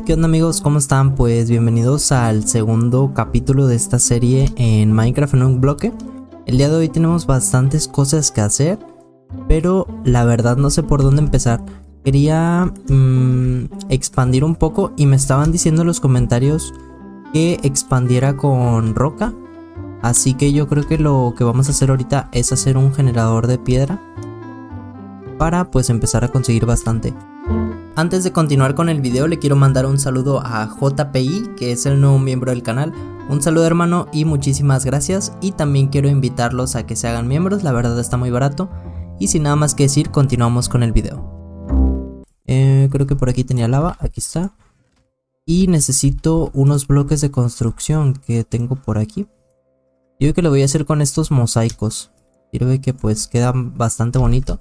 ¿qué onda amigos? ¿Cómo están? Pues bienvenidos al segundo capítulo de esta serie en Minecraft en un bloque. El día de hoy tenemos bastantes cosas que hacer, pero la verdad no sé por dónde empezar. Quería mm, expandir un poco y me estaban diciendo en los comentarios que expandiera con roca. Así que yo creo que lo que vamos a hacer ahorita es hacer un generador de piedra para pues empezar a conseguir bastante. Antes de continuar con el video le quiero mandar un saludo a JPI, que es el nuevo miembro del canal. Un saludo hermano y muchísimas gracias. Y también quiero invitarlos a que se hagan miembros, la verdad está muy barato. Y sin nada más que decir, continuamos con el video. Eh, creo que por aquí tenía lava, aquí está. Y necesito unos bloques de construcción que tengo por aquí. Yo creo que lo voy a hacer con estos mosaicos. Quiero que pues queda bastante bonito.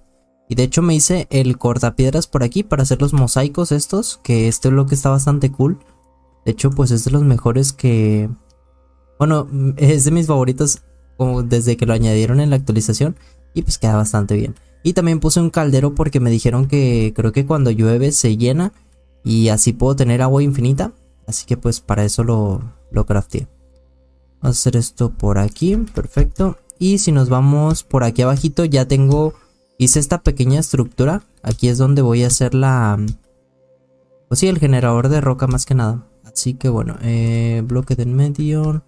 Y de hecho me hice el cortapiedras por aquí para hacer los mosaicos estos, que este bloque está bastante cool. De hecho, pues es de los mejores que... Bueno, es de mis favoritos como desde que lo añadieron en la actualización y pues queda bastante bien. Y también puse un caldero porque me dijeron que creo que cuando llueve se llena y así puedo tener agua infinita. Así que pues para eso lo, lo crafteé. Vamos a hacer esto por aquí, perfecto. Y si nos vamos por aquí abajito ya tengo hice esta pequeña estructura. Aquí es donde voy a hacer la... Pues sí, el generador de roca más que nada. Así que bueno, eh, bloque de en medio.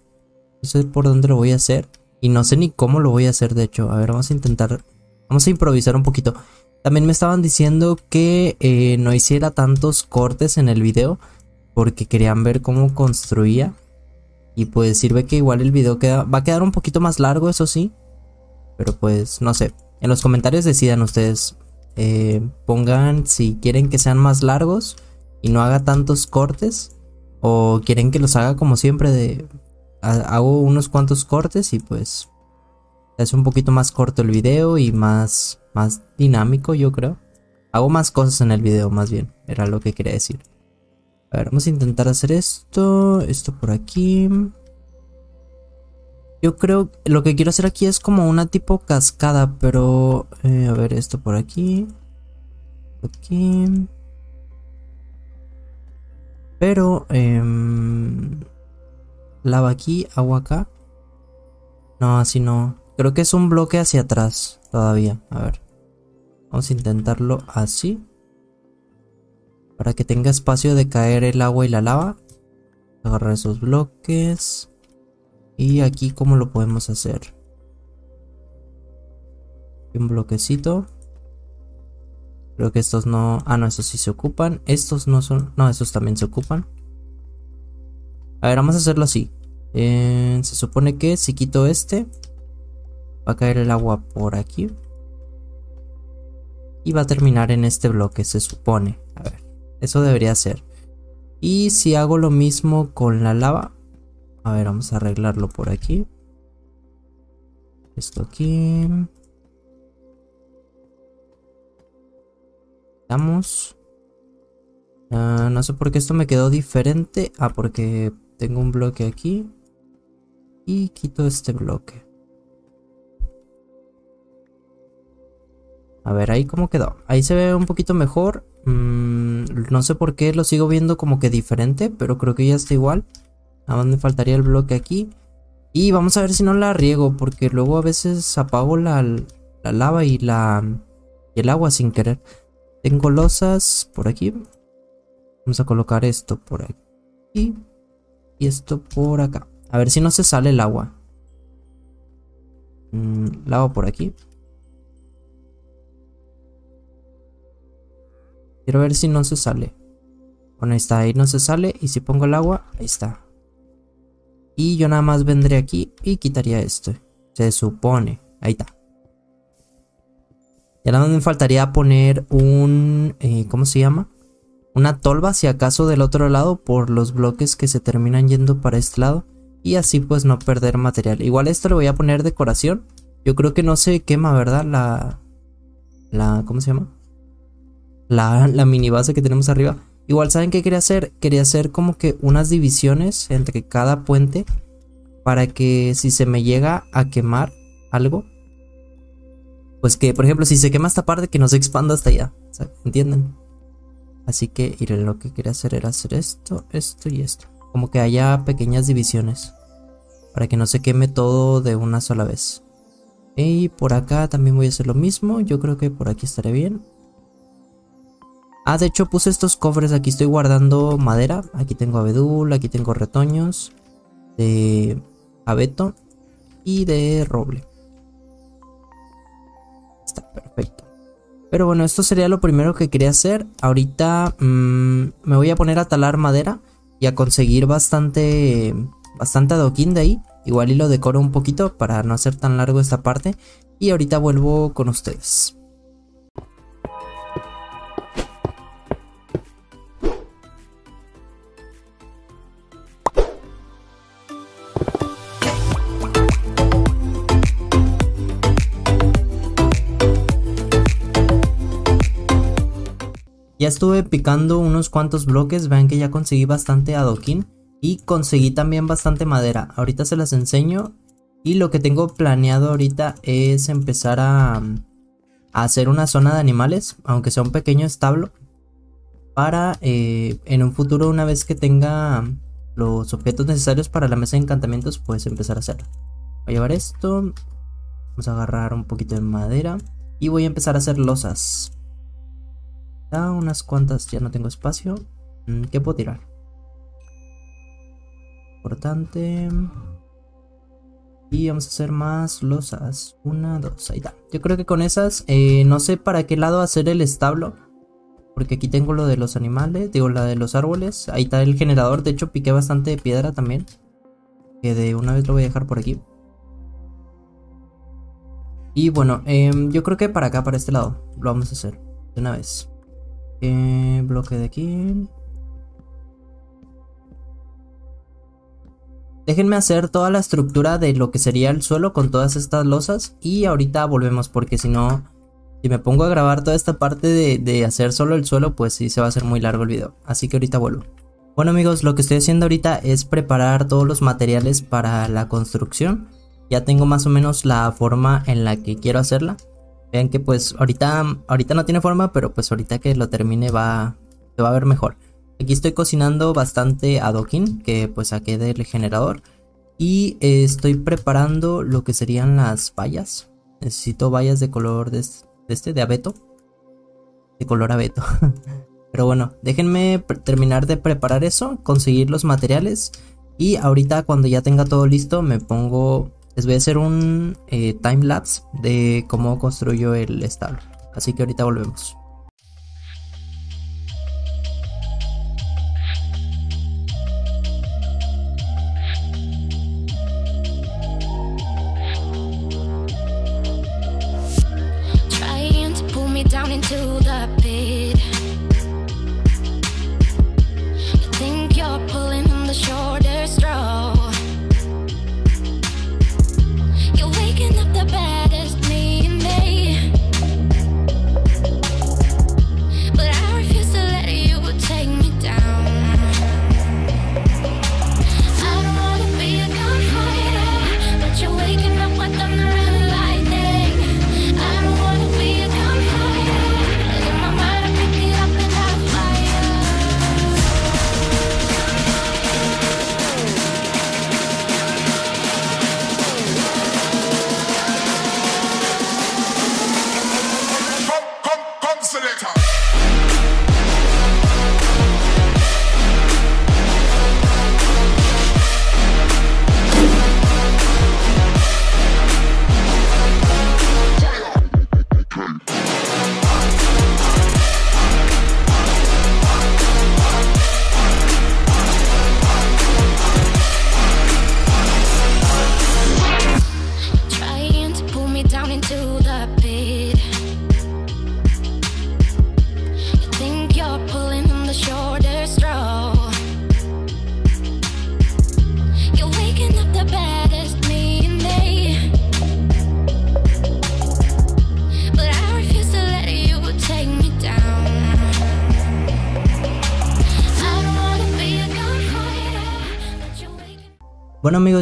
No sé por dónde lo voy a hacer. Y no sé ni cómo lo voy a hacer, de hecho. A ver, vamos a intentar... Vamos a improvisar un poquito. También me estaban diciendo que eh, no hiciera tantos cortes en el video. Porque querían ver cómo construía. Y pues sirve que igual el video queda, va a quedar un poquito más largo, eso sí. Pero pues no sé. En los comentarios decidan ustedes. Eh, pongan si quieren que sean más largos y no haga tantos cortes. O quieren que los haga como siempre de... hago unos cuantos cortes y pues... Es un poquito más corto el video y más, más dinámico yo creo. Hago más cosas en el video más bien. Era lo que quería decir. A ver, vamos a intentar hacer esto. Esto por aquí. Yo creo lo que quiero hacer aquí es como una tipo cascada, pero eh, a ver esto por aquí. Aquí. Pero eh, lava aquí, agua acá. No, así no. Creo que es un bloque hacia atrás todavía. A ver. Vamos a intentarlo así. Para que tenga espacio de caer el agua y la lava. Agarrar esos bloques. Y aquí cómo lo podemos hacer. Un bloquecito. Creo que estos no... Ah, no, estos sí se ocupan. Estos no son... No, estos también se ocupan. A ver, vamos a hacerlo así. Eh, se supone que si quito este... Va a caer el agua por aquí. Y va a terminar en este bloque, se supone. A ver, eso debería ser. Y si hago lo mismo con la lava, a ver, vamos a arreglarlo por aquí. Esto aquí. Vamos. Ah, no sé por qué esto me quedó diferente. Ah, porque tengo un bloque aquí. Y quito este bloque. A ver, ahí cómo quedó. Ahí se ve un poquito mejor. Mm, no sé por qué lo sigo viendo como que diferente, pero creo que ya está igual. Nada más me faltaría el bloque aquí. Y vamos a ver si no la riego, porque luego a veces apago la, lava y, la, y el agua sin querer. Tengo losas por aquí. Vamos a colocar esto por aquí. Y esto por acá. A ver si no se sale el agua. Mm, lava por aquí. Quiero ver si no se sale. Bueno, ahí está, ahí no se sale. Y si pongo el agua, ahí está. Y yo nada más vendré aquí y quitaría esto. Se supone. Ahí está. Nada más me faltaría poner un... Eh, ¿Cómo se llama? Una tolva si acaso del otro lado por los bloques que se terminan yendo para este lado. Y así pues no perder material. Igual esto le voy a poner decoración. Yo creo que no se quema, ¿verdad? La... La... ¿Cómo se llama? La, la mini base que tenemos arriba. Igual, ¿saben qué quería hacer? Quería hacer como que unas divisiones entre cada puente para que si se me llega a quemar algo, pues que, por ejemplo, si se quema esta parte, que no se expanda hasta allá. ¿Entienden? Así que iré, lo que quería hacer era hacer esto, esto y esto. Como que haya pequeñas divisiones. Para que no se queme todo de una sola vez. Y por acá también voy a hacer lo mismo. Yo creo que por aquí estaré bien. Ah, de hecho puse estos cofres. Aquí estoy guardando madera. Aquí tengo abedul, aquí tengo retoños. De abeto. Y de roble. Está perfecto. Pero bueno, esto sería lo primero que quería hacer. Ahorita mm, me voy a poner a talar madera y a conseguir bastante, bastante adoquín de ahí. Igual y lo decoro un poquito para no hacer tan largo esta parte. Y ahorita vuelvo con ustedes. Ya estuve picando unos cuantos bloques, vean que ya conseguí bastante adoquín y conseguí también bastante madera. Ahorita se las enseño y lo que tengo planeado ahorita es empezar a, hacer una zona de animales, aunque sea un pequeño establo, para eh, en un futuro una vez que tenga los objetos necesarios para la mesa de encantamientos, pues empezar a hacerlo. Voy a llevar esto, vamos a agarrar un poquito de madera y voy a empezar a hacer losas unas cuantas ya no tengo espacio. Mm, ¿Qué puedo tirar? Importante. Y vamos a hacer más losas. Una, dos, ahí está. Yo creo que con esas, eh, no sé para qué lado hacer el establo. Porque aquí tengo lo de los animales, digo la de los árboles. Ahí está el generador, de hecho piqué bastante de piedra también. Que de una vez lo voy a dejar por aquí. Y bueno, em, yo creo que para acá, para este lado, lo vamos a hacer de una vez. Eh, bloque de aquí. Déjenme hacer toda la estructura de lo que sería el suelo con todas estas losas y ahorita volvemos porque si no, si me pongo a grabar toda esta parte de, de, hacer solo el suelo, pues sí se va a hacer muy largo el video. Así que ahorita vuelvo. Bueno amigos, lo que estoy haciendo ahorita es preparar todos los materiales para la construcción. Ya tengo más o menos la forma en la que quiero hacerla. Vean que pues ahorita, ahorita no tiene forma, pero pues ahorita que lo termine va, se va a ver mejor. Aquí estoy cocinando bastante adoquín que pues saqué del generador. Y estoy preparando lo que serían las vallas. Necesito vallas de color de, este, de abeto. De color abeto. Pero bueno, déjenme terminar de preparar eso, conseguir los materiales. Y ahorita cuando ya tenga todo listo me pongo les voy a hacer un eh, time lapse de cómo construyo el establo. Así que ahorita volvemos.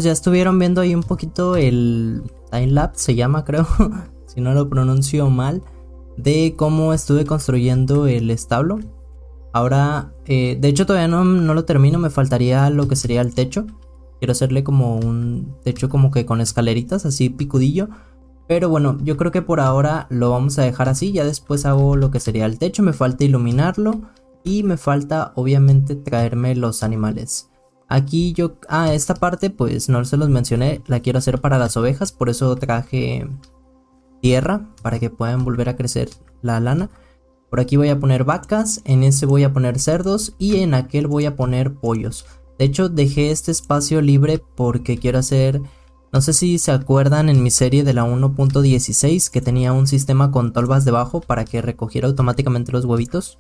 Ya estuvieron viendo ahí un poquito el timelapse, se llama creo, si no lo pronuncio mal, de cómo estuve construyendo el establo. Ahora, eh, de hecho todavía no, no lo termino, me faltaría lo que sería el techo. Quiero hacerle como un techo como que con escaleritas, así picudillo. Pero bueno, yo creo que por ahora lo vamos a dejar así. Ya después hago lo que sería el techo. Me falta iluminarlo. Y me falta obviamente traerme los animales. Aquí yo... Ah, esta parte pues no se los mencioné. La quiero hacer para las ovejas. Por eso traje tierra. Para que puedan volver a crecer la lana. Por aquí voy a poner vacas. En ese voy a poner cerdos. Y en aquel voy a poner pollos. De hecho dejé este espacio libre porque quiero hacer no sé si se acuerdan en mi serie de la 1.16 que tenía un sistema con tolvas debajo para que recogiera automáticamente los huevitos.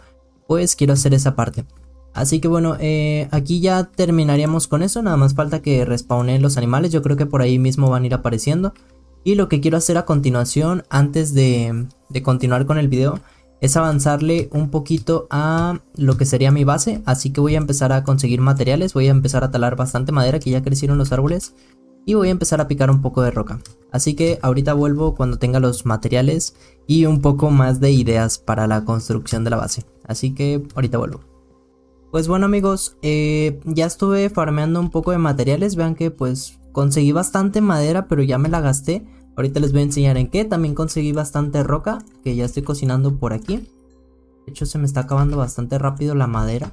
Pues quiero hacer esa parte. Así que bueno, eh, aquí ya terminaríamos con eso. Nada más falta que respawnen los animales. Yo creo que por ahí mismo van a ir apareciendo. Y lo que quiero hacer a continuación, antes de, de continuar con el video, es avanzarle un poquito a lo que sería mi base. Así que voy a empezar a conseguir materiales. Voy a empezar a talar bastante madera que ya crecieron los árboles y voy a empezar a picar un poco de roca. Así que ahorita vuelvo cuando tenga los materiales y un poco más de ideas para la construcción de la base. Así que ahorita vuelvo. Pues bueno amigos, eh, ya estuve farmeando un poco de materiales, vean que pues conseguí bastante madera pero ya me la gasté. Ahorita les voy a enseñar en qué, también conseguí bastante roca que ya estoy cocinando por aquí. De hecho se me está acabando bastante rápido la madera.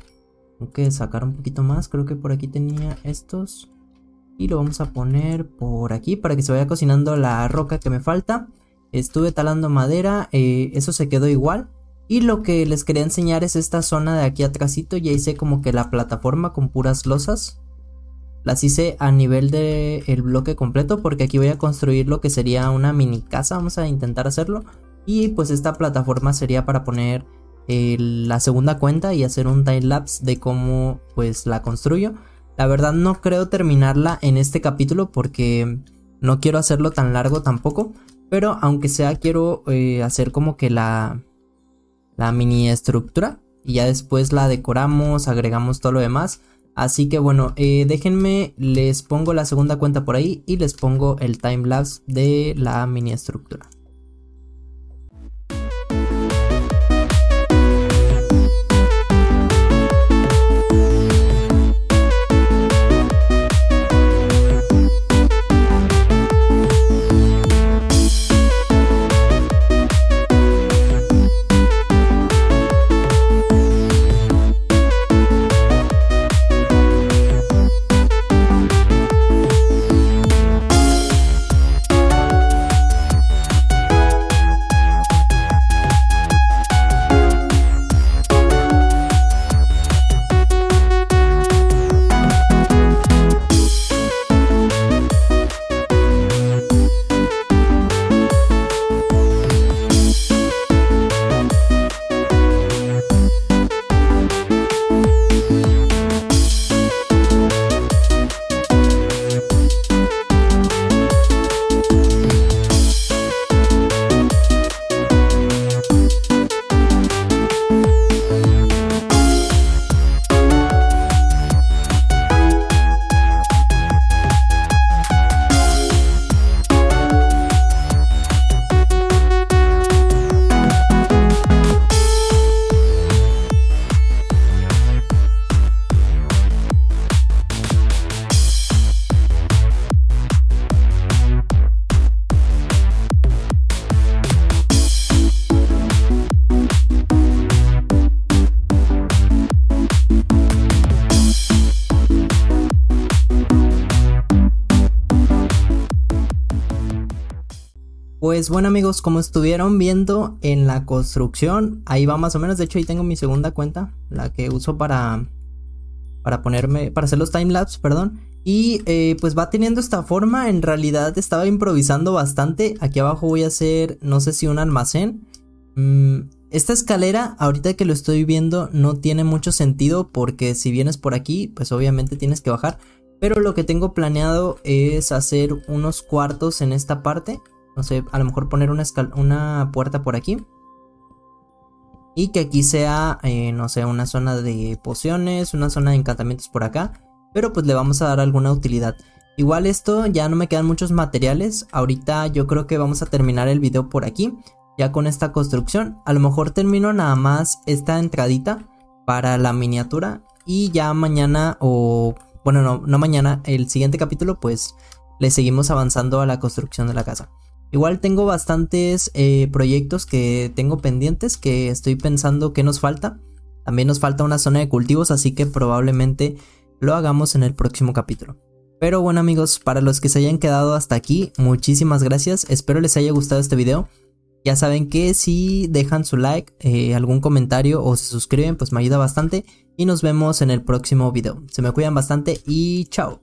Tengo que sacar un poquito más, creo que por aquí tenía estos. Y lo vamos a poner por aquí para que se vaya cocinando la roca que me falta. Estuve talando madera, eh, eso se quedó igual. Y lo que les quería enseñar es esta zona de aquí atrásito. Ya hice como que la plataforma con puras losas. Las hice a nivel del el bloque completo porque aquí voy a construir lo que sería una mini casa. Vamos a intentar hacerlo. Y pues esta plataforma sería para poner la segunda cuenta y hacer un time lapse de cómo pues la construyo. La verdad no creo terminarla en este capítulo porque no quiero hacerlo tan largo tampoco. Pero aunque sea quiero eh, hacer como que la, la mini estructura. Y ya después la decoramos, agregamos todo lo demás. Así que bueno, eh, déjenme, les pongo la segunda cuenta por ahí y les pongo el timelapse de la mini estructura. Pues bueno amigos, como estuvieron viendo en la construcción, ahí va más o menos, de hecho ahí tengo mi segunda cuenta, la que uso para, para ponerme, para hacer los timelapse, perdón. Y eh, pues va teniendo esta forma, en realidad estaba improvisando bastante, aquí abajo voy a hacer, no sé si un almacén. Mm, esta escalera, ahorita que lo estoy viendo, no tiene mucho sentido porque si vienes por aquí, pues obviamente tienes que bajar. Pero lo que tengo planeado es hacer unos cuartos en esta parte no sé, a lo mejor poner una, una puerta por aquí. Y que aquí sea, eh, no sé, una zona de pociones, una zona de encantamientos por acá. Pero pues le vamos a dar alguna utilidad. Igual esto ya no me quedan muchos materiales. Ahorita yo creo que vamos a terminar el video por aquí. Ya con esta construcción. A lo mejor termino nada más esta entradita para la miniatura y ya mañana o bueno no, no mañana, el siguiente capítulo pues le seguimos avanzando a la construcción de la casa. Igual tengo bastantes eh, proyectos que tengo pendientes que estoy pensando que nos falta. También nos falta una zona de cultivos, así que probablemente lo hagamos en el próximo capítulo. Pero bueno amigos, para los que se hayan quedado hasta aquí, muchísimas gracias. Espero les haya gustado este video. Ya saben que si dejan su like, eh, algún comentario o se suscriben, pues me ayuda bastante. Y nos vemos en el próximo video. Se me cuidan bastante y chao.